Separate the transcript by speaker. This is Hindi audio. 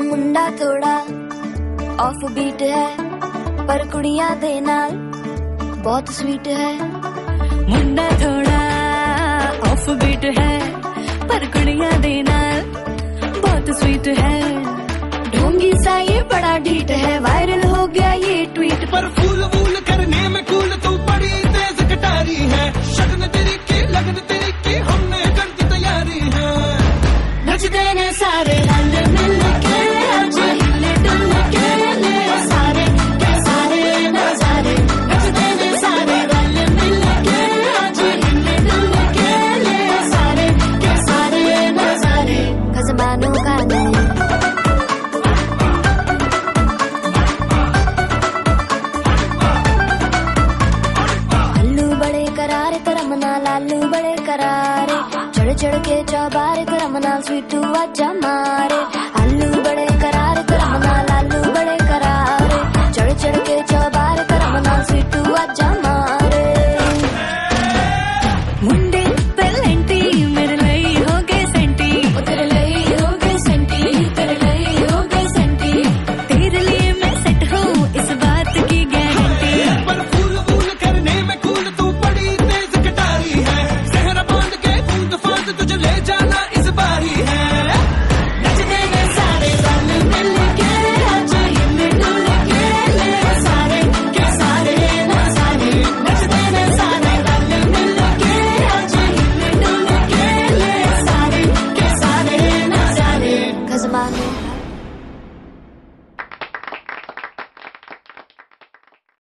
Speaker 1: ਮੁੰਡਾ ਥੋੜਾ ਆਫ ਬੀਟ ਹੈ ਪਰ ਕੁੜੀਆਂ ਦੇ ਨਾਲ ਬਹੁਤ ਸਵੀਟ ਹੈ
Speaker 2: ਮੁੰਡਾ ਥੋੜਾ ਆਫ ਬੀਟ ਹੈ ਪਰ ਕੁੜੀਆਂ ਦੇ ਨਾਲ ਬਹੁਤ ਸਵੀਟ ਹੈ
Speaker 3: शगन तेरी की लगन तेरी की हमने कर दी तैयारी है।
Speaker 1: नच ने सारे रमना लालू बड़े करारे। चढ़ चढ़ के चौबारे तो रमना स्वीटू आजा मारे। आलू बड़े करारे तो रमना लालू बड़े करारे। चढ़ चढ़ के चौबारे तो रमना स्वीटू आजा मारे। मुंडे